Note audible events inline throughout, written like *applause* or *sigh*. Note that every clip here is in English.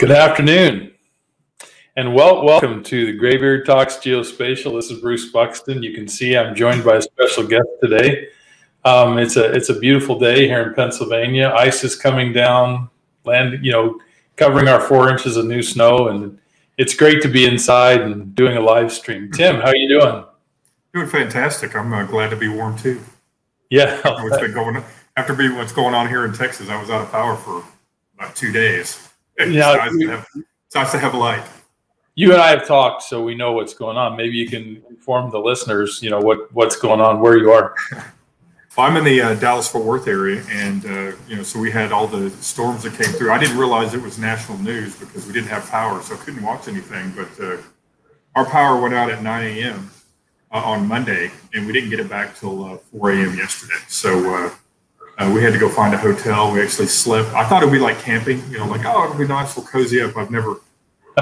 Good afternoon, and well, welcome to the Graybeard Talks Geospatial. This is Bruce Buxton. You can see I'm joined by a special guest today. Um, it's a it's a beautiful day here in Pennsylvania. Ice is coming down, land you know, covering our four inches of new snow, and it's great to be inside and doing a live stream. Tim, how are you doing? Doing fantastic. I'm uh, glad to be warm too. Yeah, what's been going on, after being what's going on here in Texas, I was out of power for about two days. It's Yeah, nice, to have, it's nice to have light. you and I have talked, so we know what's going on. Maybe you can inform the listeners, you know, what what's going on where you are. Well, I'm in the uh, Dallas Fort Worth area, and uh, you know, so we had all the storms that came through. I didn't realize it was national news because we didn't have power, so I couldn't watch anything. But uh, our power went out at 9 a.m. Uh, on Monday, and we didn't get it back till uh, 4 a.m. yesterday. So uh, we had to go find a hotel. We actually slept. I thought it'd be like camping, you know, like oh, it'll be nice, we'll cozy up. I've never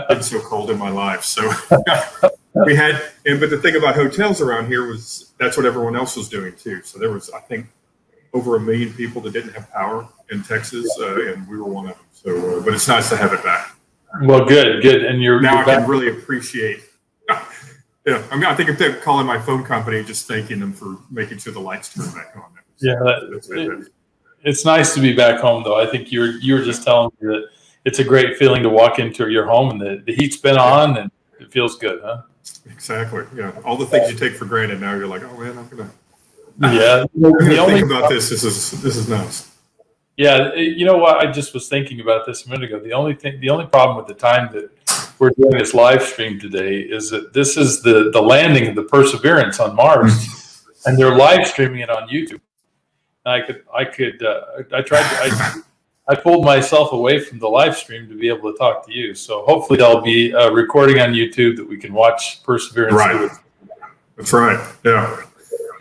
been so cold in my life, so. *laughs* we had and but the thing about hotels around here was that's what everyone else was doing too so there was i think over a million people that didn't have power in texas uh, and we were one of them so uh, but it's nice to have it back Well, good, good, and you're, now you're i back. can really appreciate *laughs* yeah i mean i think if they're calling my phone company just thanking them for making sure the lights turn back on Yeah, that- fantastic. It's nice to be back home, though. I think you were you were just telling me that it's a great feeling to walk into your home and the, the heat's been on and it feels good, huh? exactly yeah all the things you take for granted now you're like oh man i'm gonna Yeah. *laughs* I'm gonna The only think about this this is this is nice yeah, you know what? I just was thinking about this a minute ago. The only thing, the only problem with the time that we're doing this live stream today is that this is the the landing of the Perseverance on Mars, mm-hmm. and they're live streaming it on YouTube. And I could, I could, uh, I tried to, I, I pulled myself away from the live stream to be able to talk to you. So hopefully, there'll be a recording on YouTube that we can watch Perseverance. Right. that's right yeah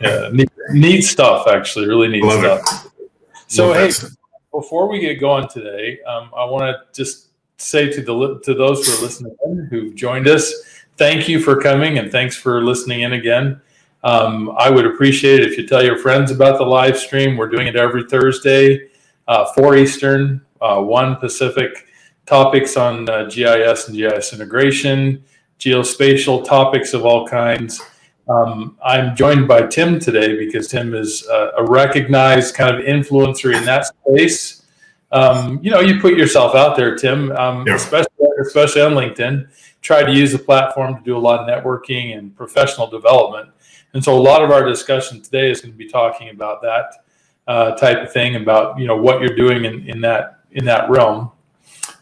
Yeah, neat, neat stuff. Actually, really neat Love it. stuff. So Love hey, that before we get going today, um, I want to just say to the to those who are listening who've joined us, thank you for coming and thanks for listening in again. Um, I would appreciate it if you tell your friends about the live stream. We're doing it every Thursday, uh, four Eastern, uh, one Pacific. Topics on uh, GIS and GIS integration, geospatial topics of all kinds. Um, I'm joined by Tim today because Tim is uh, a recognized kind of influencer in that space. Um, you know, you put yourself out there, Tim, um, Yeah. especially especially on LinkedIn. Try to use the platform to do a lot of networking and professional development. And so, a lot of our discussion today is going to be talking about that uh, type of thing, about you know what you're doing in, in that in that realm.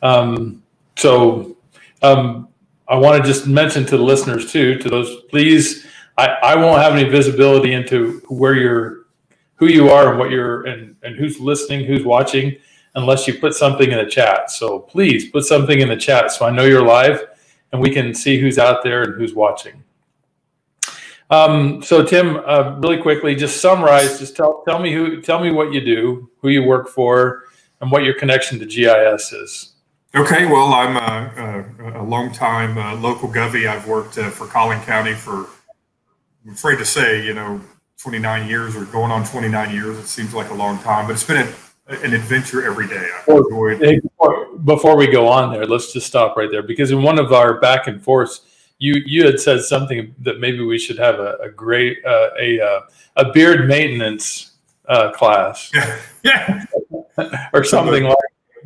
Um, so, um, I want to just mention to the listeners too, to those, please I, I won't have any visibility into where you're, who you are and what you're, and, and who's listening, who's watching, unless you put something in the chat. So please put something in the chat so I know you're live and we can see who's out there and who's watching. Um, so Tim, uh, really quickly, just summarize, just tell, tell me who, tell me what you do, who you work for and what your connection to GIS is. Okay, well, I'm a, a, a longtime uh, local govy. I've worked uh, for Collin County for, I'm afraid to say, you know, 29 years or going on 29 years. It seems like a long time, but it's been a, an adventure every day. Enjoyed. Before, before we go on there, let's just stop right there because in one of our back and forths, you you had said something that maybe we should have a, a great uh, a uh, a beard maintenance uh, class Yeah, *laughs* yeah. or something like.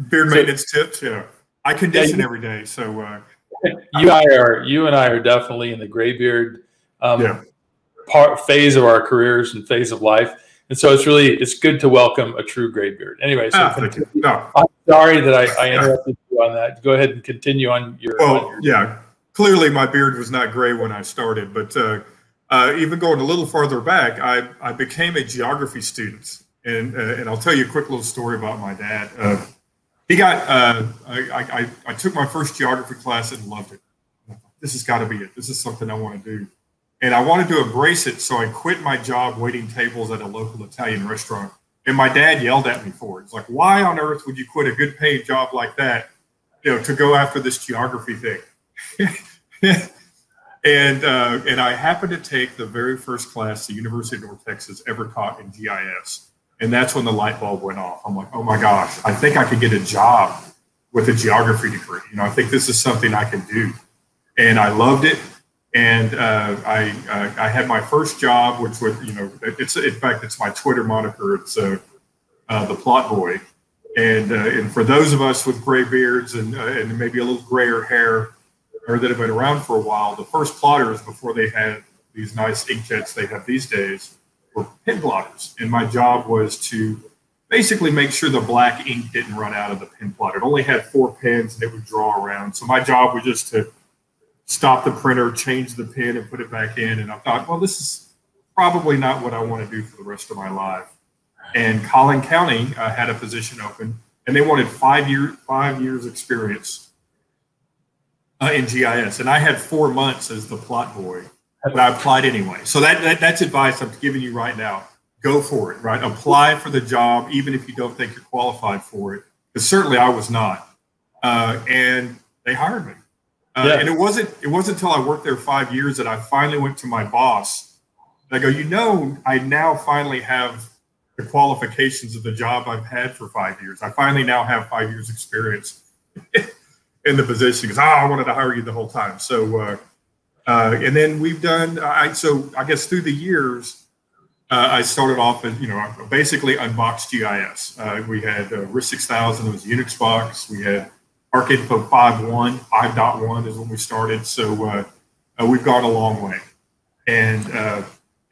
Beard So- maintenance tips. Yeah, I condition you- every day, so uh, You and I are you and I are definitely in the graybeard um, Yeah. part phase of our careers and phase of life, and so it's really it's good to welcome a true graybeard. Anyway, so ah. No, I'm sorry that I, I interrupted you on that. Go ahead and continue on your. on Well, your yeah, clearly my beard was not gray when I started, but uh, uh, even going a little farther back, I, I became a geography student. And, uh, and I'll tell you a quick little story about my dad. Uh, he got, uh, I, I, I took my first geography class and loved it. This has got to be it. This is something I want to do. And I wanted to embrace it, so I quit my job waiting tables at a local Italian restaurant. And my dad yelled at me for it. It's like, why on earth would you quit a good paying job like that, you know, to go after this geography thing? *laughs* *laughs* and uh, and I happened to take the very first class the University of North Texas ever taught in GIS, and that's when the light bulb went off. I'm like, oh my gosh, I think I could get a job with a geography degree. You know, I think this is something I can do, and I loved it. And uh, I uh, I had my first job, which was you know it's in fact it's my Twitter moniker. It's uh, uh the plot boy, and uh, and for those of us with gray beards and and maybe a little grayer hair, or that have been around for a while, the first plotters before they had these nice inkjets they have these days were pen plotters, and my job was to basically make sure the black ink didn't run out of the pen plotter. It only had four pens and it would draw around. So my job was just to stop the printer, change the pen, and put it back in. And I thought, well, this is probably not what I want to do for the rest of my life. And Collin County uh, had a position open, and they wanted five year five years experience uh, in GIS, and I had four months as the plot boy, but I applied anyway. So that, that that's advice I'm giving you right now go for it, right? Apply for the job, even if you don't think you're qualified for it. Because certainly I was not. Uh, and they hired me. Uh, yeah. And it wasn't it wasn't until I worked there five years that I finally went to my boss. And I go, you know, I now finally have the qualifications of the job I've had for five years. I finally now have five years experience *laughs* in the position because oh, I wanted to hire you the whole time. So, uh, uh, and then we've done. I so I guess through the years, uh, I started off as, you know, basically unboxed GIS. Uh, we had uh, RS/6000, it was Unix box. We had ArcInfo 5.1, 5.1 is when we started. So uh, uh, we've gone a long way. And, uh,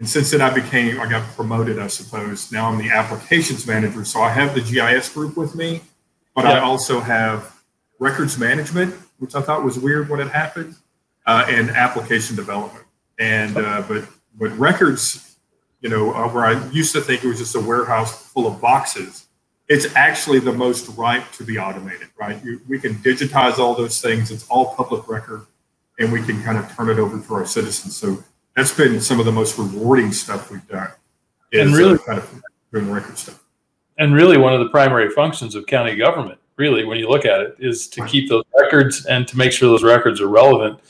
and since then I became, I got promoted, I suppose. Now I'm the applications manager. So I have the GIS group with me, but yeah. I also have records management, which I thought was weird when it happened, and application development. And, but, but records, you know, uh, where I used to think it was just a warehouse full of boxes. It's actually the most ripe to be automated, right? You, we can digitize all those things. It's all public record, and we can kind of turn it over to our citizens. So that's been some of the most rewarding stuff we've done. Is, and really, uh, kind of doing record stuff. And really, one of the primary functions of county government, really, when you look at it, is to keep those records and to make sure those records are relevant.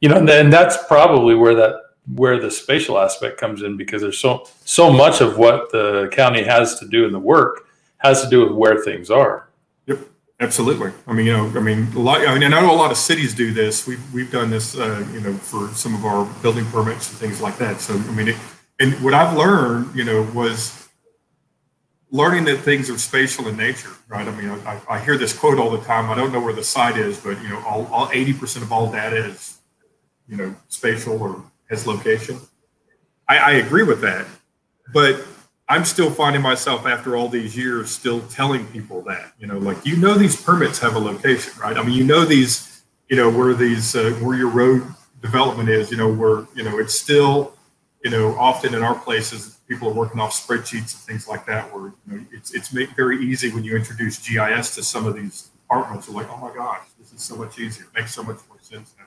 You know, and, and that's probably where that where the spatial aspect comes in because there's so so much of what the county has to do in the work has to do with where things are. Yep, absolutely. I mean, you know, I mean, a lot. I mean, I know a lot of cities do this. We've we've done this, uh, you know, for some of our building permits and things like that. So, I mean, it, and what I've learned, you know, was learning that things are spatial in nature, right? I mean, I, I hear this quote all the time. I don't know where the site is, but you know, all, all 80% of all data is, you know, spatial or has location. I, I agree with that, but I'm still finding myself after all these years still telling people that you know, like you know, these permits have a location, right? I mean, you know these, you know, where these uh, where your road development is, you know, where you know it's still, you know, often in our places people are working off spreadsheets and things like that. Where you know, it's it's made very easy when you introduce GIS to some of these departments. They're like, oh my gosh, this is so much easier. It makes so much more sense now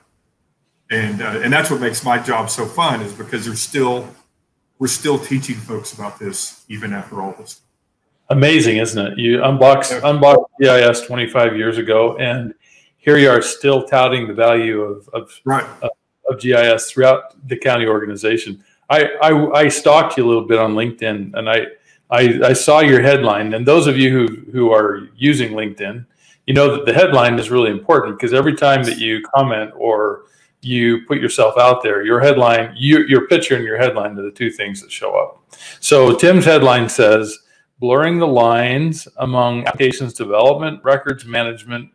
and uh, and that's what makes my job so fun is because there's still we're still teaching folks about this even after all this. Amazing, isn't it? You unboxed yeah. unboxed GIS 25 years ago, and here you are still touting the value of of, right. of, of GIS throughout the county organization. I, I, I stalked you a little bit on LinkedIn, and I, I I saw your headline. And those of you who who are using LinkedIn, you know that the headline is really important because every time that you comment or you put yourself out there. Your headline, you, your picture and your headline are the two things that show up. So Tim's headline says, blurring the lines among applications development, records management,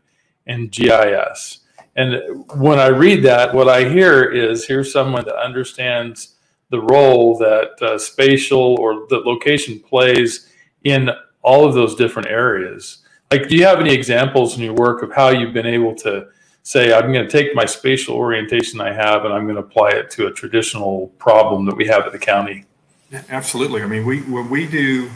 and GIS. And when I read that, what I hear is here's someone that understands the role that uh, spatial or the location plays in all of those different areas. Like, do you have any examples in your work of how you've been able to say I'm going to take my spatial orientation I have and I'm going to apply it to a traditional problem that we have at the county. Absolutely. I mean, we when we do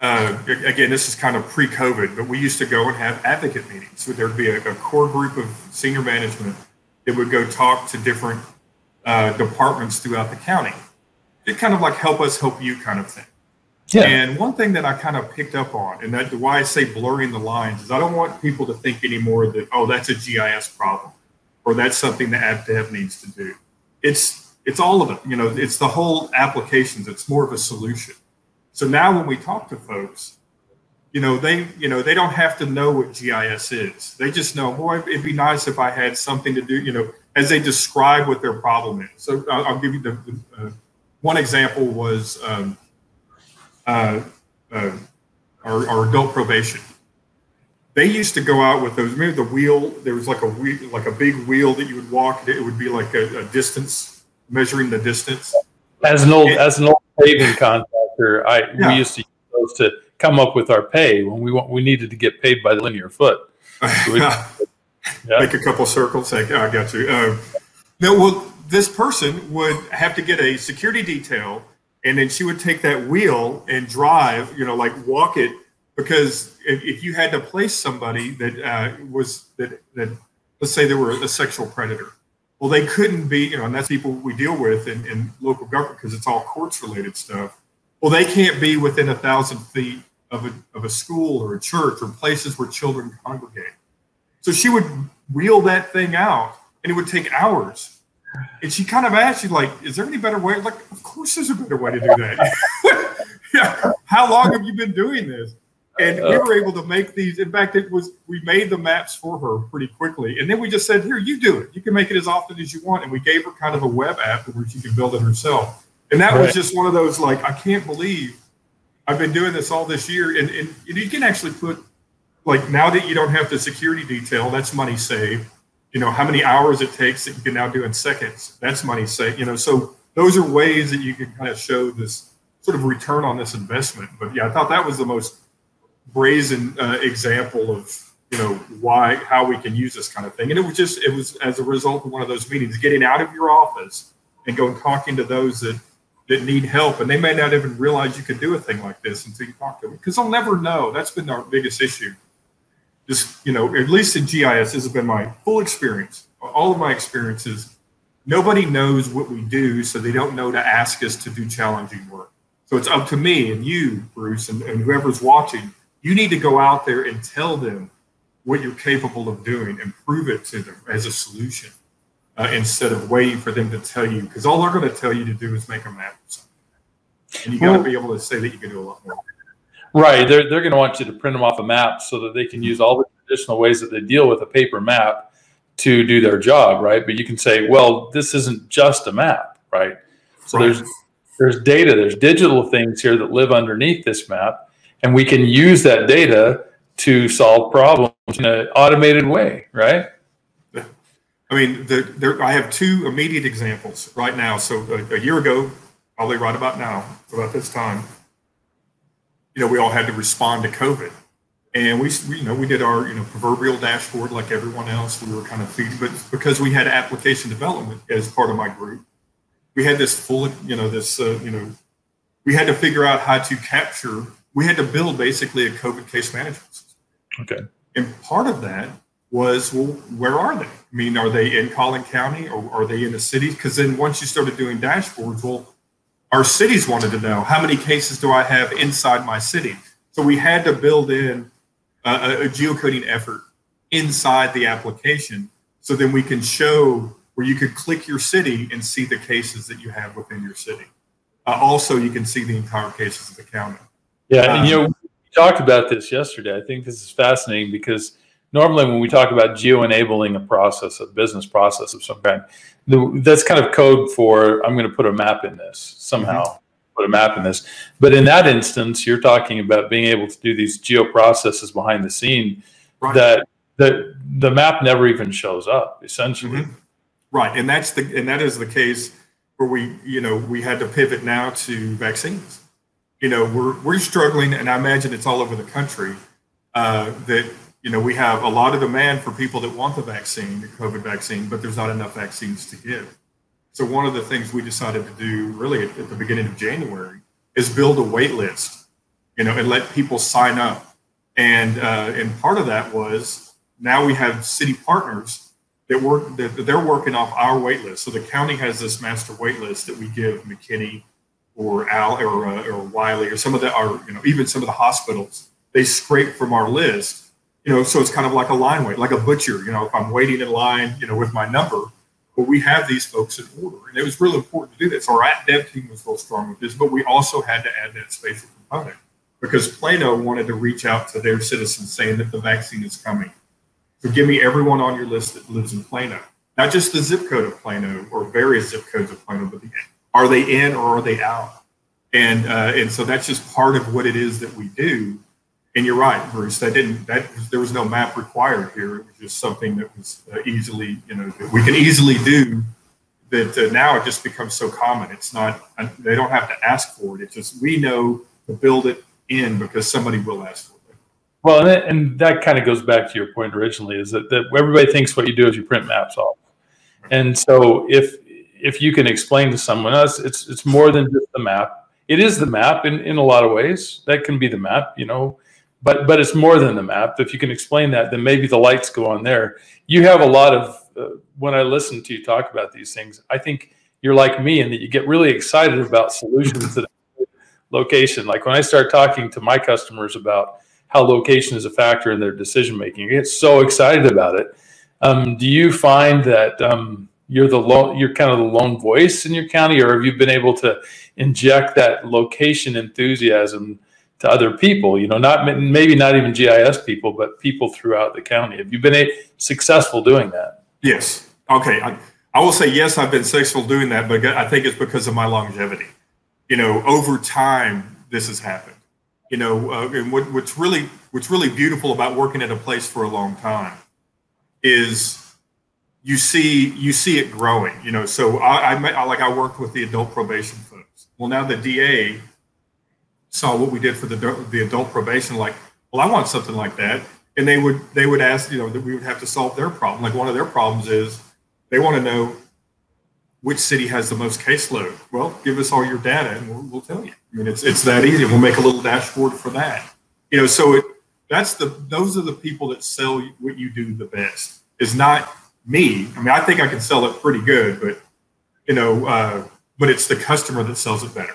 uh, again, this is kind of pre-COVID, but we used to go and have advocate meetings. So there'd be a, a core group of senior management that would go talk to different uh, departments throughout the county. It kind of like help us help you kind of thing. Yeah. And one thing that I kind of picked up on, and that why I say blurring the lines, is I don't want people to think anymore that oh that's a GIS problem, or that's something that app dev needs to do. It's it's all of it. You know, it's the whole applications. It's more of a solution. So now when we talk to folks, you know, they, you know, they don't have to know what GIS is. They just know, boy, it'd be nice if I had something to do, you know, as they describe what their problem is. So I'll, I'll give you the, the uh, one example was um, uh, uh, our, our adult probation. They used to go out with those. Remember the wheel. There was like a wheel, like a big wheel that you would walk. It would be like a, a distance, measuring the distance. As an old, as an old paving contractor, I yeah. we used to use those to come up with our pay when we want we needed to get paid by the linear foot. *laughs* So yeah. Make a couple circles. I, I got you. Uh, no, well, this person would have to get a security detail, and then she would take that wheel and drive. You know, like walk it because if, if you had to place somebody that uh, was that that let's say they were a sexual predator, well, they couldn't be. You know, and that's people we deal with in, in local government because it's all courts related stuff. Well, they can't be within a thousand feet of a, of a school or a church or places where children congregate. So she would wheel that thing out and it would take hours. And she kind of asked you, like, is there any better way? Like, of course there's a better way to do that. *laughs* yeah. How long have you been doing this? And we were able to make these. In fact, it was we made the maps for her pretty quickly, and then we just said, "Here, you do it. You can make it as often as you want." And we gave her kind of a web app where she can build it herself. And that right. was just one of those like, I can't believe I've been doing this all this year, and, and you can actually put like now that you don't have the security detail, that's money saved. You know how many hours it takes that you can now do in seconds. That's money saved. You know, so those are ways that you can kind of show this sort of return on this investment. But yeah, I thought that was the most brazen uh, example of you know why how we can use this kind of thing. And it was just it was as a result of one of those meetings, getting out of your office and going talking to those that that need help, and they may not even realize you could do a thing like this until you talk to them because they'll never know. That's been our biggest issue. Just you know, at least in GIS, this has been my full experience. All of my experiences, nobody knows what we do, so they don't know to ask us to do challenging work. So it's up to me and you, Bruce, and, and whoever's watching. You need to go out there and tell them what you're capable of doing and prove it to them as a solution uh, instead of waiting for them to tell you, because all they're going to tell you to do is make a map. And you got to well, be able to say that you can do a lot more. Right. They're, they're going to want you to print them off a map so that they can use all the traditional ways that they deal with a paper map to do their job, right? But you can say, well, this isn't just a map, right? So right. there's there's data, there's digital things here that live underneath this map, and we can use that data to solve problems in an automated way, right? I mean, the, there, I have two immediate examples right now. So a, a, year ago, probably right about now, about this time, you know, we all had to respond to COVID, and we, we you know, we did our you know proverbial dashboard like everyone else. We were kind of feeding, but because we had application development as part of my group, we had this full, you know, this uh, you know, we had to figure out how to capture. We had to build basically a COVID case management system. Okay. And part of that was, well, where are they? I mean, are they in Collin County or are they in the city? Because then once you started doing dashboards, well, our cities wanted to know how many cases do I have inside my city? So we had to build in a, a geocoding effort inside the application so then we can show where you could click your city and see the cases that you have within your city. Uh, also, you can see the entire cases of the county. Yeah, um, you know, we talked about this yesterday. I think this is fascinating because normally when we talk about geo enabling a process, a business process of some kind, the, that's kind of code for I'm going to put a map in this somehow. Mm-hmm. Put a map in this, but in that instance, you're talking about being able to do these geo processes behind the scene right. that that the map never even shows up. Essentially, mm-hmm. right, and that's the and that is the case where we you know we had to pivot now to vaccines. You know, we're we're struggling, and I imagine it's all over the country. Uh, that you know, we have a lot of demand for people that want the vaccine, the COVID vaccine, but there's not enough vaccines to give. So one of the things we decided to do really at, at the beginning of January is build a wait list, you know, and let people sign up. And uh, and part of that was now we have city partners that work that they're working off our wait list. So the county has this master wait list that we give McKinney or Al or, uh, or Wylie or some of the our you know even some of the hospitals. They scrape from our list you know, so it's kind of like a line wait, like a butcher. You know, if I'm waiting in line, you know, with my number, but we have these folks in order, and it was really important to do that. So our app dev team was real strong with this, but we also had to add that spatial component. because Plano wanted to reach out to their citizens saying that the vaccine is coming. So give me everyone on your list that lives in Plano, not just the zip code of Plano or various zip codes of Plano, but the, are they in or are they out? And uh, and so that's just part of what it is that we do. And you're right, Bruce. That didn't that there was no map required here. It was just something that was uh, easily you know that we can easily do. That uh, now it just becomes so common. It's not they don't have to ask for it. It's just we know to build it in because somebody will ask for it. Well, and that, and that kind of goes back to your point originally is that, that everybody thinks what you do is you print maps off. And so if if you can explain to someone else, it's it's more than just the map. It is the map in, in a lot of ways. That can be the map, you know, but but it's more than the map. If you can explain that, then maybe the lights go on there. You have a lot of uh, when I listen to you talk about these things, I think you're like me in that you get really excited about solutions to that location. Like when I start talking to my customers about how location is a factor in their decision making, I get so excited about it. Um, do you find that um, you're the lone, you're kind of the lone voice in your county, or have you been able to inject that location enthusiasm to other people? You know, not maybe not even GIS people, but people throughout the county. Have you been a, successful doing that? Yes. Okay. I, I will say yes. I've been successful doing that, but I think it's because of my longevity you know, over time, this has happened. You know, uh, and what, what's really what's really beautiful about working at a place for a long time is you see you see it growing. You know, so I, I, I like I worked with the adult probation folks. Well, now the DA saw what we did for the the adult probation. Like, well, I want something like that, and they would they would ask, you know, that we would have to solve their problem. Like one of their problems is they want to know which city has the most caseload? Well, give us all your data and we'll, we'll, tell you. I mean, it's it's that easy. We'll make a little dashboard for that. You know, so it that's the those are the people that sell what you do the best. Is not me. I mean, I think I can sell it pretty good, but you know, uh, but it's the customer that sells it better.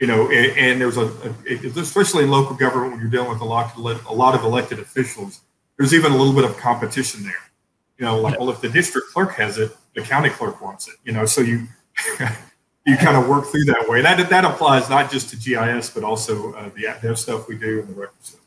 You know, and, and there's a, a, especially in local government when you're dealing with a lot a lot of elected officials. There's even a little bit of competition there. You know, like well, if the district clerk has it, the county clerk wants it. You know, so you *laughs* you kind of work through that way. That that applies not just to GIS, but also uh, the dev stuff we do and the record stuff.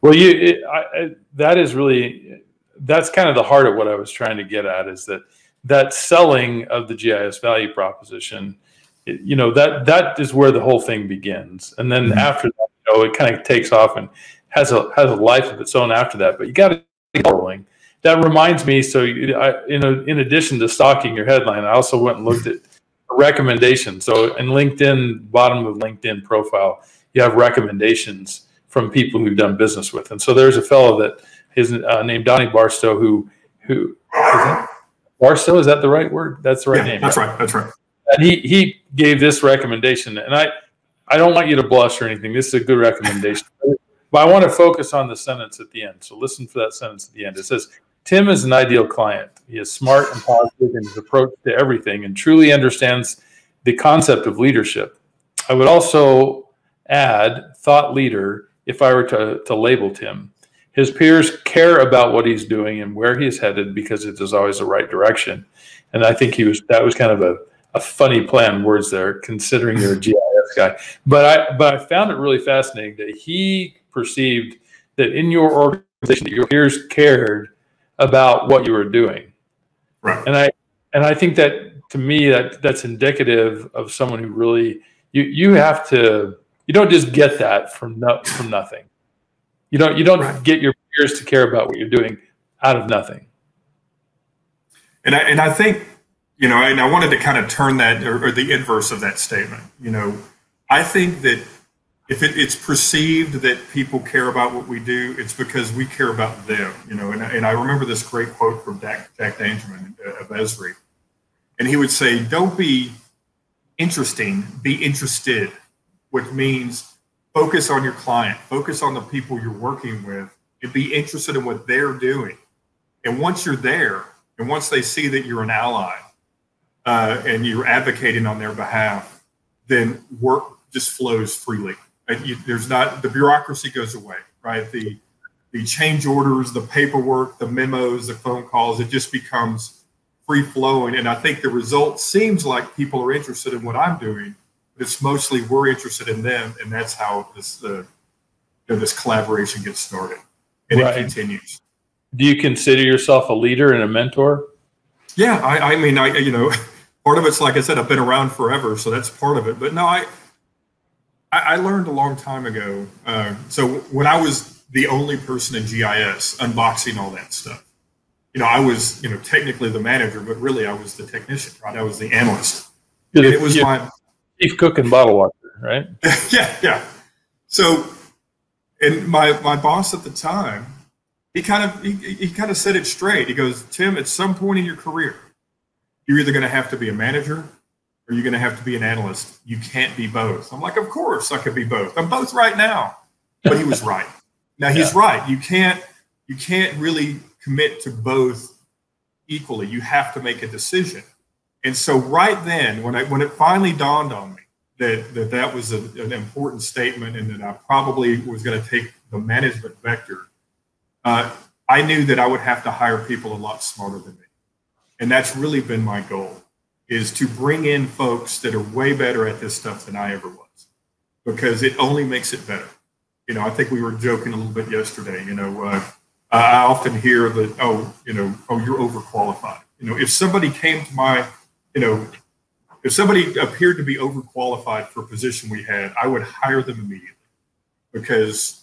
Well, you it, I, that is really that's kind of the heart of what I was trying to get at is that that selling of the GIS value proposition. It, you know that that is where the whole thing begins, and then mm-hmm. after that, you know, it kind of takes off and has a has a life of its own after that. But you got to keep rolling that reminds me. So, I, in a, in addition to stalking your headline, I also went and looked at recommendations. So, in LinkedIn, bottom of LinkedIn profile, you have recommendations from people who've done business with. And so, there's a fellow that is uh, named Donnie Barstow who who is Barstow is that the right word? That's the right yeah, name. That's right. That's right. And he he gave this recommendation, and I I don't want you to blush or anything. This is a good recommendation. But I want to focus on the sentence at the end. So listen for that sentence at the end. It says, Tim is an ideal client. He is smart and positive in his approach to everything and truly understands the concept of leadership. I would also add thought leader if I were to, to label Tim. His peers care about what he's doing and where he's headed because it is always the right direction. And I think he was that was kind of a, a funny play on words there, considering you're a *laughs* GIS guy. But I but I found it really fascinating that he perceived that in your organization that your peers cared about what you were doing. Right. And I and I think that to me that that's indicative of someone who really you you have to you don't just get that from no, from nothing. You don't you don't right. get your peers to care about what you're doing out of nothing. And I and I think you know, and I wanted to kind of turn that or, or the inverse of that statement. You know, I think that if it, it's perceived that people care about what we do, it's because we care about them, you know. And, and I remember this great quote from Jack, Jack Dangermond uh, of Esri, and he would say, "Don't be interesting, be interested," which means focus on your client, focus on the people you're working with, and be interested in what they're doing. And once you're there, and once they see that you're an ally uh, and you're advocating on their behalf, then work just flows freely you, there's not the bureaucracy goes away, right? The the change orders, the paperwork, the memos, the phone calls, it just becomes free flowing. And I think the result seems like people are interested in what I'm doing, but it's mostly we're interested in them, and that's how this uh, you know, this collaboration gets started and right. it continues. Do you consider yourself a leader and a mentor? Yeah, I, I mean, I you know, *laughs* part of it's like I said, I've been around forever, so that's part of it. But no, I I, learned a long time ago. Uh, so when I was the only person in GIS unboxing all that stuff, you know, I was you know technically the manager, but really I was the technician, right? I was the analyst. and it was my chief cook and bottle washer, right? *laughs* yeah, yeah. So, and my my boss at the time, he kind of he, he kind of said it straight. He goes, Tim, at some point in your career, you're either going to have to be a manager or you're going to have to be an analyst. You can't be both. I'm like, of course I could be both. I'm both right now. But he was right. Now he's *laughs* yeah. right. You can't you can't really commit to both equally. You have to make a decision. And so right then, when I when it finally dawned on me that that, that was a, an important statement and that I probably was going to take the management vector, uh, I knew that I would have to hire people a lot smarter than me. And that's really been my goal is to bring in folks that are way better at this stuff than I ever was because it only makes it better. You know, I think we were joking a little bit yesterday. You know, uh, I often hear that, oh, you know, oh, you're overqualified. You know, if somebody came to my, you know, if somebody appeared to be overqualified for a position we had, I would hire them immediately because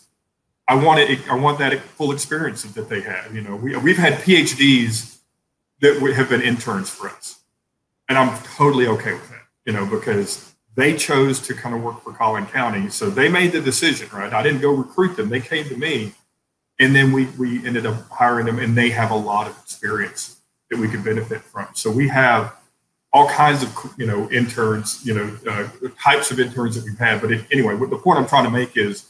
I want it. I want that full experience that they have. You know, we, we've had PhDs that have been interns for us, and I'm totally okay with that. You know, because they chose to kind of work for Collin County, so they made the decision. Right, I didn't go recruit them; they came to me, and then we we ended up hiring them, and they have a lot of experience that we could benefit from. So we have all kinds of you know interns, you know, uh, types of interns that we've had. But anyway, the point I'm trying to make is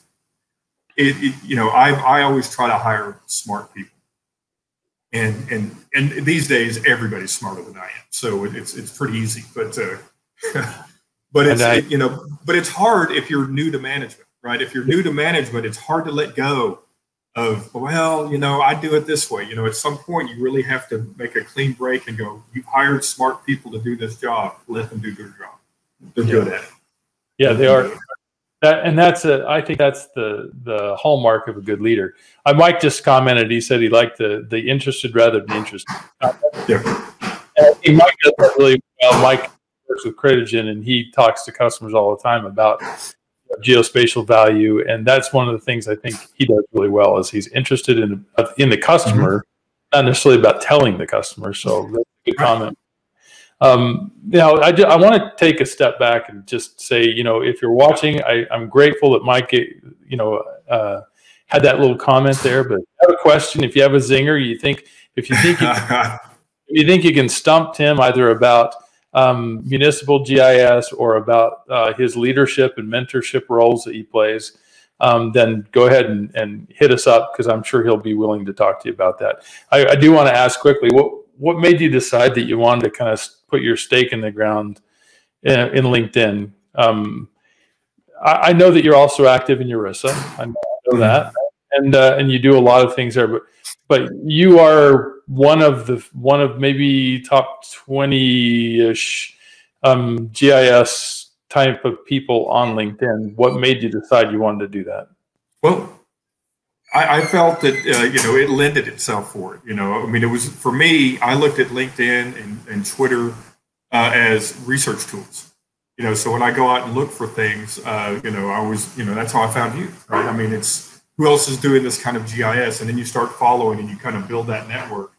it, it, you know, I, I always try to hire smart people. And, and, and these days, everybody's smarter than I am. So it, it's, it's pretty easy, but, uh, *laughs* but it's, I, it, you know, but it's hard if you're new to management, right? If you're new to management, it's hard to let go of, well, you know, I do it this way. You know, at some point, you really have to make a clean break and go, you've hired smart people to do this job. Let them do their job. They're yeah. good at it. Yeah, they are. That, and that's a, I think that's the the hallmark of a good leader. Uh, Mike just commented. He said he liked the the interested rather than interested. yeah. And Mike does that really well. Mike works with Critigen, and he talks to customers all the time about geospatial value, and that's one of the things I think he does really well. Is he's interested in in the customer, mm-hmm. not necessarily about telling the customer. So that's a good comment. Um, now, I, I want to take a step back and just say, you know, if you're watching, I, am grateful that Mike, you know, uh, had that little comment there. But have a question, if you have a zinger, you think if you think you, *laughs* if you think you can stump Tim either about um, municipal GIS or about uh, his leadership and mentorship roles that he plays, um, then go ahead and, and hit us up because I'm sure he'll be willing to talk to you about that. I, I do want to ask quickly what what made you decide that you wanted to kind of put your stake in the ground in, in LinkedIn? Um, I, I, know that you're also active in URISA. I know, mm-hmm. that, and uh, and you do a lot of things there. But but you are one of the one of maybe top twenty ish um, GIS type of people on LinkedIn. What made you decide you wanted to do that? Well, I, I felt that uh, you know it lended itself for it. You know, I mean, it was for me. I looked at LinkedIn and, and Twitter uh, as research tools. You know, so when I go out and look for things, uh, you know, I was, you know, that's how I found you, right? I mean, it's who else is doing this kind of GIS, and then you start following and you kind of build that network,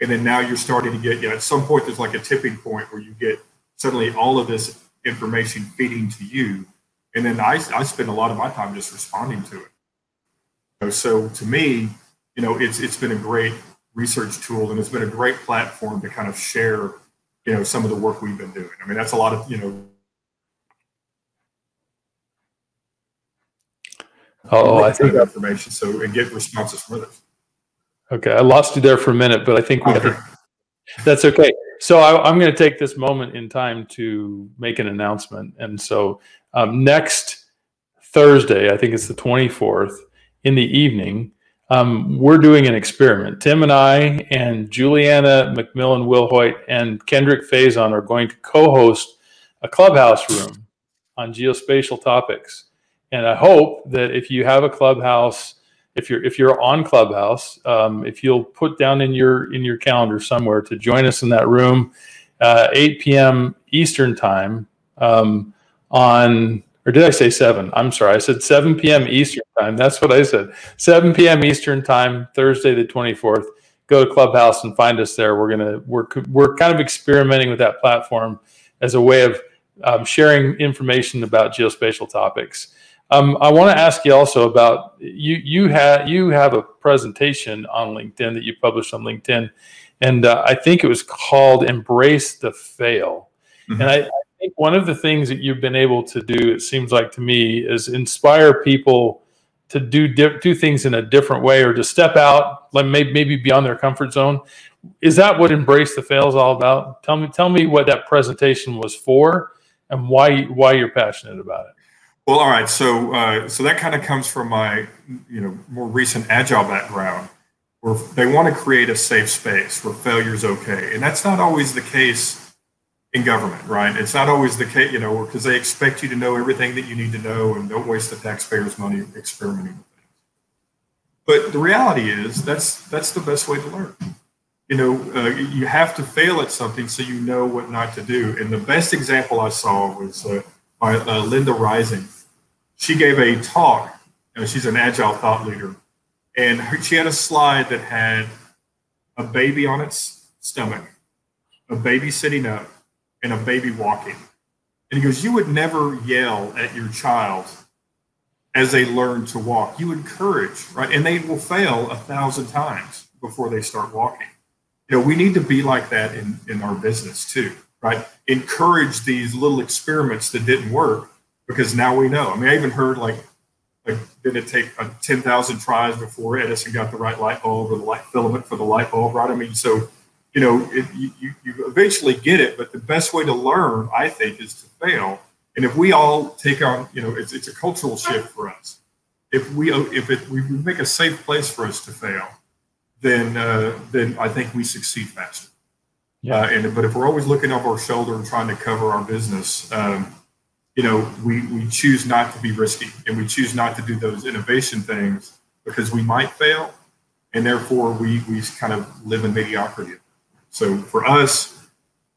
and then now you're starting to get, you know, at some point there's like a tipping point where you get suddenly all of this information feeding to you, and then I, I spend a lot of my time just responding to it so to me, you know, it's it's been a great research tool and it's been a great platform to kind of share, you know, some of the work we've been doing. I mean, that's a lot of, you know, Oh, I think information. So and get responses from others. Okay, I lost you there for a minute, but I think we okay. to, that's okay. So I, am going to take this moment in time to make an announcement. And so um, next Thursday, I think it's the 24th, in the evening, um, we're doing an experiment. Tim and I and Juliana McMillan Wilhoit and Kendrick Faison are going to co-host a clubhouse room on geospatial topics. And I hope that if you have a clubhouse, if you're if you're on Clubhouse, um, if you'll put down in your in your calendar somewhere to join us in that room, uh, 8 p.m. Eastern time um, on or did I say seven? I'm sorry, I said 7 p.m. Eastern time. That's what I said. 7 p.m. Eastern time, Thursday the 24th. Go to Clubhouse and find us there. We're gonna we're we're kind of experimenting with that platform as a way of um, sharing information about geospatial topics. Um, I want to ask you also about you. You have you have a presentation on LinkedIn that you published on LinkedIn, and uh, I think it was called "Embrace the Fail." Mm-hmm. And I, I, one of the things that you've been able to do, it seems like to me, is inspire people to do do things in a different way or to step out, like maybe, maybe beyond their comfort zone. Is that what "Embrace the Fail" is all about? Tell me, tell me what that presentation was for, and why why you're passionate about it. Well, all right. So, uh, so that kind of comes from my, you know, more recent agile background, where they want to create a safe space where failure is okay, and that's not always the case in government, right? It's not always the case, you know, because they expect you to know everything that you need to know and don't waste the taxpayers' money experimenting with things. But the reality is that's that's the best way to learn. You know, uh, you have to fail at something so you know what not to do. And the best example I saw was. Uh, by uh, Linda Rising. She gave a talk. Know, she's an agile thought leader, and her, she had a slide that had a baby on its stomach, a baby sitting up, and a baby walking. And he goes, "You would never yell at your child as they learn to walk. You encourage, right? And they will fail a thousand times before they start walking. You know, we need to be like that in in our business too." right? Encourage these little experiments that didn't work because now we know. I mean, I even heard like, like did it take uh, 10,000 tries before Edison got the right light bulb or the light filament for the light bulb, right? I mean, so, you know, it, you, you eventually get it, but the best way to learn, I think, is to fail. And if we all take on, you know, it's, it's a cultural shift for us. If we if it, we make a safe place for us to fail, then uh, then I think we succeed faster. Yeah. Uh, and but if we're always looking over our shoulder and trying to cover our business, um, you know, we we choose not to be risky and we choose not to do those innovation things because we might fail, and therefore we we kind of live in mediocrity. So for us,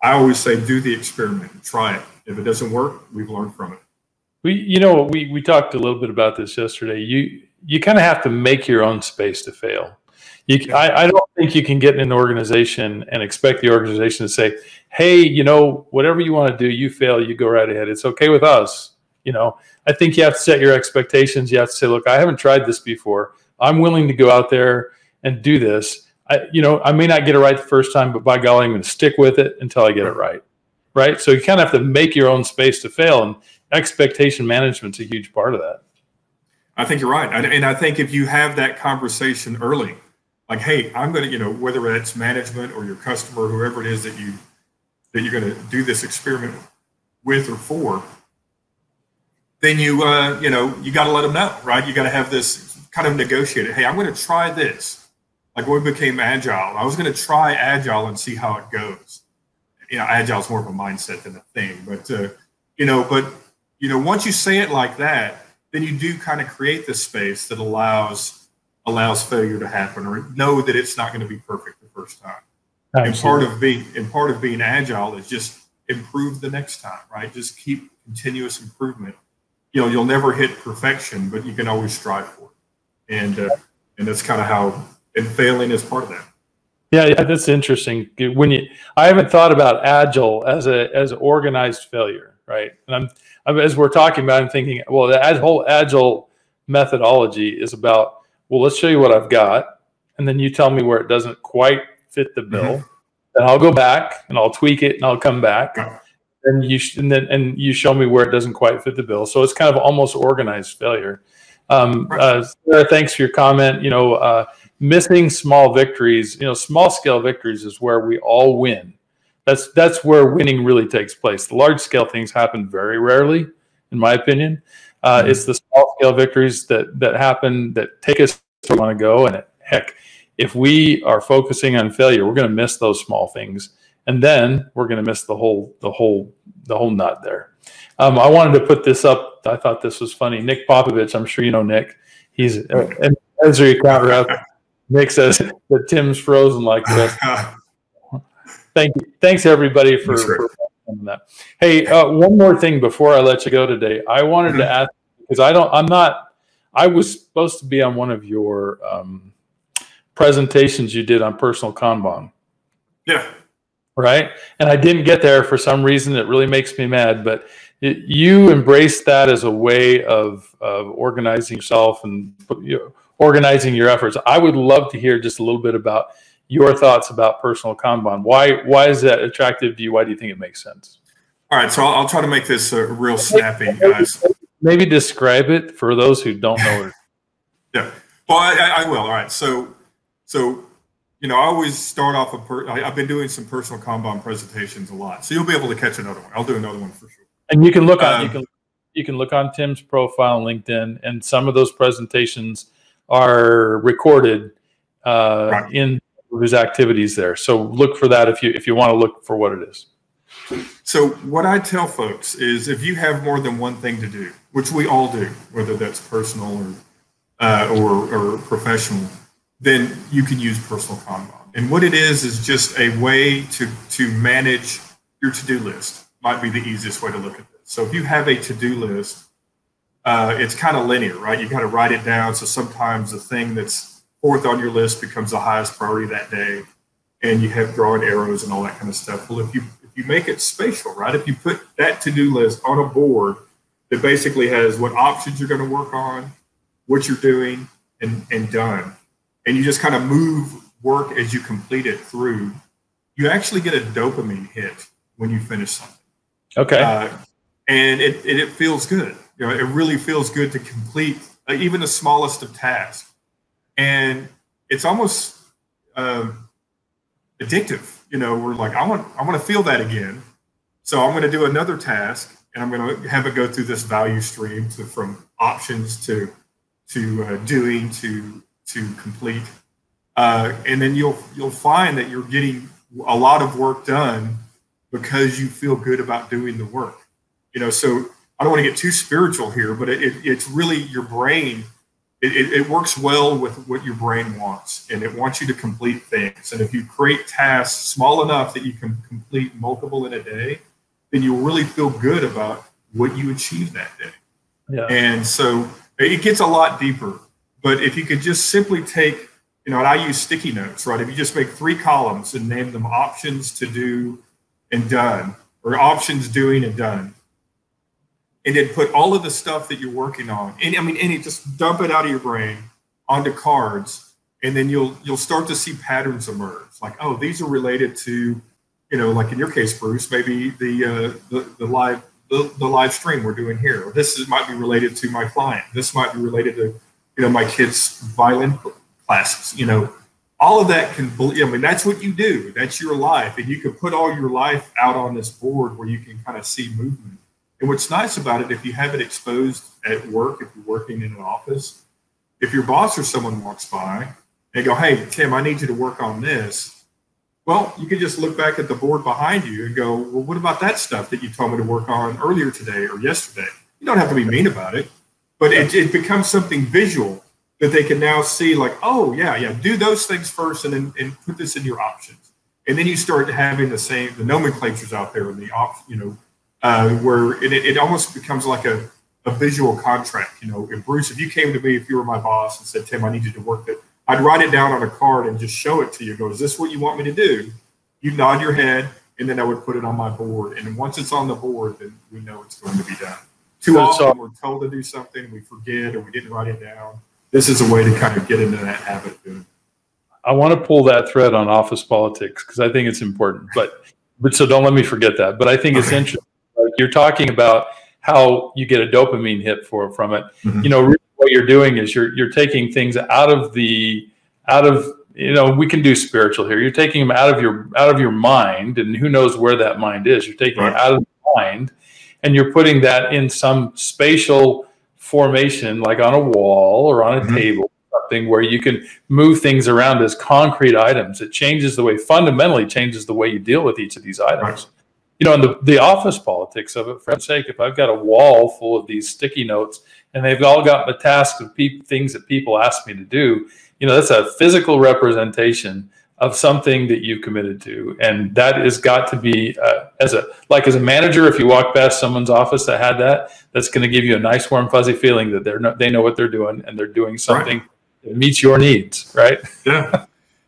I always say do the experiment, try it. If it doesn't work, we've learned from it. We, you know, we we talked a little bit about this yesterday. You you kind of have to make your own space to fail. You, I, I, don't think you can get in an organization and expect the organization to say, "Hey, you know, whatever you want to do, you fail, you go right ahead. It's okay with us." You know, I think you have to set your expectations. You have to say, "Look, I haven't tried this before. I'm willing to go out there and do this. I, you know, I may not get it right the first time, but by golly, I'm going to stick with it until I get it right." Right. So you kind of have to make your own space to fail, and expectation management's a huge part of that. I think you're right, and I think if you have that conversation early like, hey, I'm going to, you know, whether that's management or your customer, whoever it is that you that you're going to do this experiment with or for, then you, uh, you know, you got to let them know, right? You got to have this kind of negotiated. Hey, I'm going to try this. Like when we became agile, I was going to try agile and see how it goes. You know, agile is more of a mindset than a thing, but uh, you know, but you know, once you say it like that, then you do kind of create this space that allows allows failure to happen or know that it's not going to be perfect the first time. Absolutely. And part of being and part of being agile is just improve the next time, right? Just keep continuous improvement. You know, you'll never hit perfection, but you can always strive for it. And uh, and that's kind of how and failing is part of that. Yeah, yeah, that's interesting. When you, I haven't thought about agile as a as organized failure, right? And I'm, I'm as we're talking about, I'm thinking, well, the whole agile methodology is about well, let's show you what I've got. And then you tell me where it doesn't quite fit the bill. Mm-hmm. Then I'll go back and I'll tweak it and I'll come back. And you sh- and then and you show me where it doesn't quite fit the bill. So it's kind of almost organized failure. Um, uh, Sarah, thanks for your comment. You know, uh, missing small victories. You know, small scale victories is where we all win. That's that's where winning really takes place. The large scale things happen very rarely, in my opinion. Uh, mm-hmm. It's the small scale victories that that happen that take us to where we want to go. And heck, if we are focusing on failure, we're going to miss those small things, and then we're going to miss the whole the whole the whole nut there. Um, I wanted to put this up I thought this was funny. Nick Popovich, I'm sure you know Nick. He's an Esri account rep. Nick says that Tim's frozen like this. *laughs* Thank you. Thanks everybody for, for that. Hey, uh, one more thing before I let you go today. I wanted to ask because I don't. I'm not. I was supposed to be on one of your um, presentations you did on personal Kanban. Yeah. Right. And I didn't get there for some reason. It really makes me mad. But it, you embraced that as a way of, of organizing yourself and you know, organizing your efforts. I would love to hear just a little bit about your thoughts about personal Kanban. Why why is that attractive to you? Why do you think it makes sense? All right, so I'll, I'll try to make this uh, real snappy, guys. Maybe describe it for those who don't know it. *laughs* yeah, well, I, I, will. All right, so so you know, I always start off a per- I, I've been doing some personal Kanban presentations a lot, so you'll be able to catch another one. I'll do another one for sure. And you can look on um, you can you can look on Tim's profile on LinkedIn, and some of those presentations are recorded uh, right. in his activities there. So look for that if you if you want to look for what it is. So what I tell folks is if you have more than one thing to do, which we all do, whether that's personal or uh, or, or professional, then you can use personal Kanban. And what it is is just a way to to manage your to-do list. Might be the easiest way to look at this. So if you have a to-do list, uh, it's kind of linear, right? You've got to write it down. So sometimes the thing that's fourth on your list becomes the highest priority that day, and you have drawing arrows and all that kind of stuff. Well, if you if you make it spatial, right? If you put that to do list on a board that basically has what options you're going to work on, what you're doing, and and done, and you just kind of move work as you complete it through, you actually get a dopamine hit when you finish something. Okay. Uh, and it, it, it feels good. You know, it really feels good to complete uh, even the smallest of tasks and it's almost um, addictive. You know, we're like, I want, I want to feel that again. So I'm going to do another task, and I'm going to have it go through this value stream to from options to to uh, doing to to complete, uh, and then you'll you'll find that you're getting a lot of work done because you feel good about doing the work. You know, so I don't want to get too spiritual here, but it, it, it's really your brain it, it, works well with what your brain wants and it wants you to complete things. And if you create tasks small enough that you can complete multiple in a day then you'll really feel good about what you achieved that day. Yeah. and so it gets a lot deeper. But if you could just simply take you know and i use sticky notes right? If you just make three columns and name them options to do and done or options doing and done and then put all of the stuff that you're working on and i mean and it just dump it out of your brain onto cards and then you'll you'll start to see patterns emerge. Like oh these are related to you know like in your case bruce maybe the uh, the, the live the, the live stream we're doing here. This is, might be related to my client. This might be related to you know my kids violin classes you know. All of that can i mean that's what you do. That's your life. And you can put all your life out on this board where you can kind of see movement and what's nice about it, if you have it exposed at work, if you're working in an office, if your boss or someone walks by and go, Hey, Tim, I need you to work on this. Well, you can just look back at the board behind you and go, Well, what about that stuff that you told me to work on earlier today or yesterday? You don't have to be mean about it, but it, it becomes something visual that they can now see, like, oh, yeah, yeah, do those things first and then and put this in your options. And then you start having the same, the nomenclatures out there and the op, you know, uh, where it, it almost becomes like a, a visual contract. You know, if Bruce, if you came to me, if you were my boss and said, Tim, I need you to work that, I'd write it down on a card and just show it to you. Go, is this what you want me to do? You nod your head, and then I would put it on my board. And once it's on the board, then we know it's going to be done. Too often we're told to do something, we forget, or we didn't write it down. This is a way to kind of get into that habit. I want to pull that thread on office politics because I think it's important. But but so don't let me forget that. But I think it's interesting you're talking about how you get a dopamine hit for from it. Mm-hmm. You know, really what you're doing is you're you're taking things out of the out of you know we can do spiritual here. You're taking them out of your out of your mind, and who knows where that mind is. You're taking right. it out of the mind, and you're putting that in some spatial formation, like on a wall or on a mm-hmm. table something where you can move things around as concrete items. It changes the way, fundamentally changes the way you deal with each of these items. Right. You know, and the, the office politics of it, for heaven's sake, if I've got a wall full of these sticky notes and they've all got the tasks of things that people ask me to do, you know, that's a physical representation of something that you've committed to. And that has got to be uh, as a like as a manager if you walk past someone's office that had that that's going to give you a nice warm fuzzy feeling that they're not, they know what they're doing and they're doing something right. that meets your needs right? Yeah.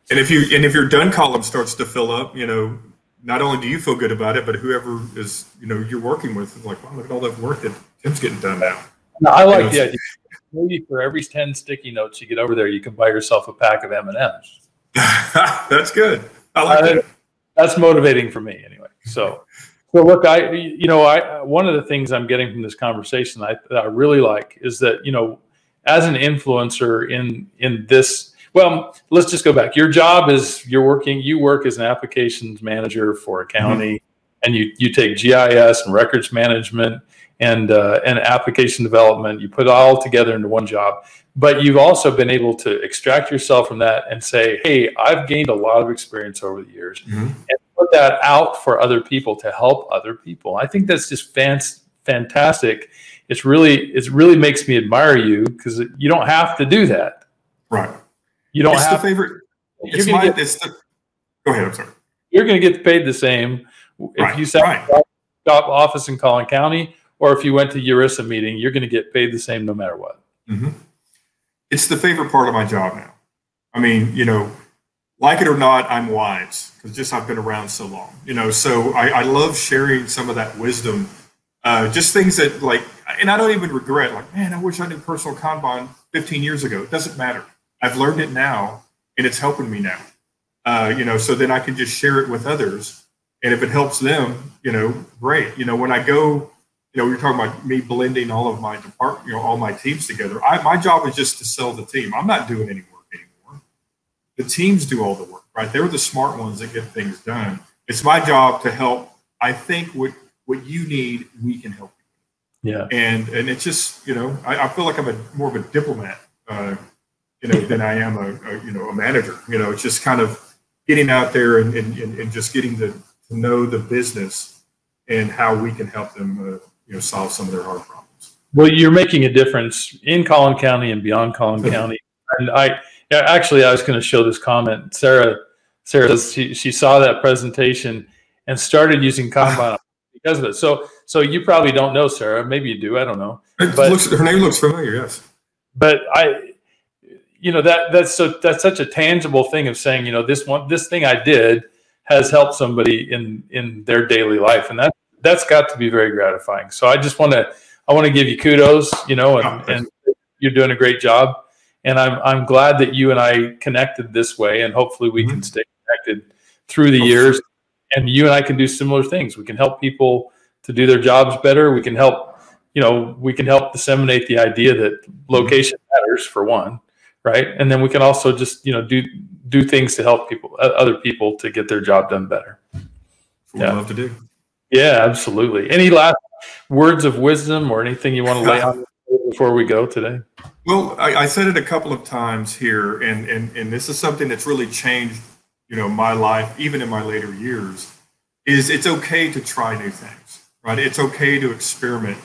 And if you and if your done column starts to fill up you know not only do you feel good about it but whoever is you know you're working with is like wow look at all that work that tim's getting done now no, i like the idea maybe for every 10 sticky notes you get over there you can buy yourself a pack of m&ms *laughs* that's good. I like that. That's motivating for me anyway. So, so look, I, you know, I, one of the things I'm getting from this conversation I, that I really like is that, you know, as an influencer in, in this, well, let's just go back. Your job is you're working, you work as an applications manager for a county mm-hmm. and you, you take GIS and records management and, uh, and application development, you put it all together into one job but you've also been able to extract yourself from that and say hey i've gained a lot of experience over the years mm-hmm. and put that out for other people to help other people i think that's just fan- fantastic it's really it really makes me admire you because you don't have to do that right you don't it's have the favorite it's my get, it's the, go ahead i'm sorry you're going to get paid the same if right, you sat right. top office in collin county or if you went to urisa meeting you're going to get paid the same no matter what mm-hmm it's the favorite part of my job now. I mean, you know, like it or not, I'm wise because just I've been around so long, you know. So I, I love sharing some of that wisdom, uh, just things that like, and I don't even regret. Like, man, I wish I knew personal Kanban 15 years ago. It doesn't matter. I've learned it now, and it's helping me now. Uh, you know, so then I can just share it with others, and if it helps them, you know, great. You know, when I go you know, we are talking about me blending all of my department, you know, all my teams together. I, my job is just to sell the team. I'm not doing any work anymore. The teams do all the work, right? They're the smart ones that get things done. It's my job to help. I think what what you need, we can help you. Yeah. And and it's just you know, I, I feel like I'm a more of a diplomat, uh, you know, than I am a, a, you know a manager. You know, it's just kind of getting out there and and, and just getting to, to know the business and how we can help them. Uh, you know solve some of their hard problems. Well, you're making a difference in Collin County and beyond Collin County. And I actually I was going to show this comment. Sarah Sarah says she, she saw that presentation and started using *laughs* Kanban because of it. So so you probably don't know Sarah. Maybe you do. I don't know. But, looks, her name looks familiar. Yes. But I you know that that's so that's such a tangible thing of saying you know this one this thing I did has helped somebody in in their daily life and that that's got to be very gratifying. So I just want to I want to give you kudos, you know, and, and you're doing a great job. And I'm I'm glad that you and I connected this way, and hopefully we mm-hmm. can stay connected through the years. And you and I can do similar things. We can help people to do their jobs better. We can help, you know, we can help disseminate the idea that location matters for one, right? And then we can also just you know do do things to help people, other people, to get their job done better. yeah. love to do. Yeah, absolutely. Any last words of wisdom or anything you want to lay on before we go today? Well, I, I, said it a couple of times here, and, and and this is something that's really changed, you know, my life, even in my later years. Is it's okay to try new things, right? It's okay to experiment,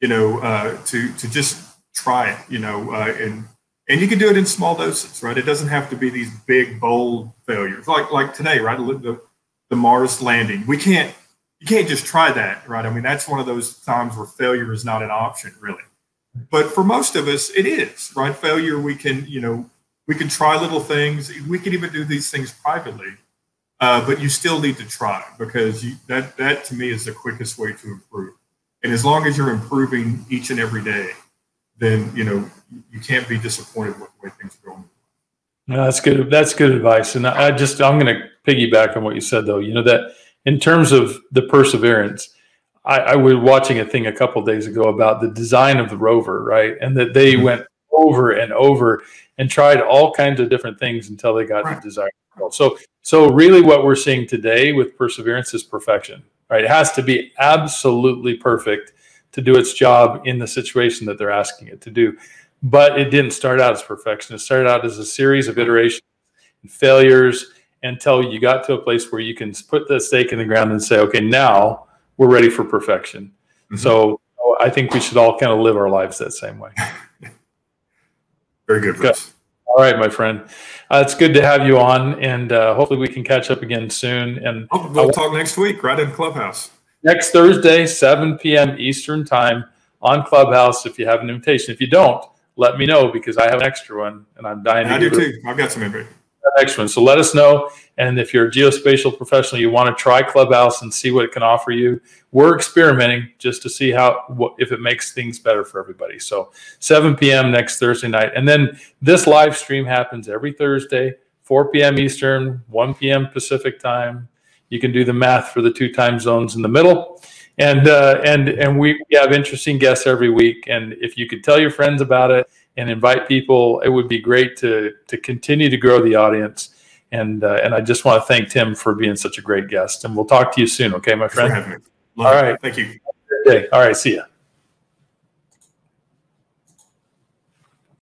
you know, uh, to to just try it, you know, uh, and and you can do it in small doses, right? It doesn't have to be these big, bold failures, like like today, right? The, the Mars landing. We can't you can't just try that, right? I mean, that's one of those times where failure is not an option, really. But for most of us, it is, right? Failure, we can, you know, we can try little things. We can even do these things privately, uh, but you still need to try because you, that that to me is the quickest way to improve. And as long as you're improving each and every day, then you know you can't be disappointed with the way things are going. No, that's good. That's good advice. And I just I'm going to piggyback on what you said, though. You know that in terms of the perseverance, I, I was watching a thing a couple days ago about the design of the rover, right? And that they mm-hmm. went over and over and tried all kinds of different things until they got right. the desired result. So, so really, what we're seeing today with perseverance is perfection, right? It has to be absolutely perfect to do its job in the situation that they're asking it to do. But it didn't start out as perfection. It started out as a series of iterations and failures until you got to a place where you can put the stake in the ground and say, okay, now we're ready for perfection. Mm-hmm. So I think we should all kind of live our lives that same way. *laughs* Very good, Bruce. All right, my friend. Uh, it's good to have you on, and uh, hopefully we can catch up again soon. And oh, we'll talk next week, right in Clubhouse. Next Thursday, 7 p.m. Eastern Time on Clubhouse. If you have an invitation, if you don't, let me know because I have an extra one, and I'm dying. To. I do too. I've got some invite next one. So let us know. And if you're a geospatial professional, you want to try Clubhouse and see what it can offer you. We're experimenting just to see how what, if it makes things better for everybody. So 7 p.m. next Thursday night, and then this live stream happens every Thursday, 4 p.m. Eastern, 1 p.m. Pacific time. You can do the math for the two time zones in the middle. And uh, and and we have interesting guests every week. And if you could tell your friends about it and invite people. It would be great to to continue to grow the audience. And uh, and I just want to thank Tim for being such a great guest. And we'll talk to you soon. Okay, my friend. All right. Thank you. All right. See ya.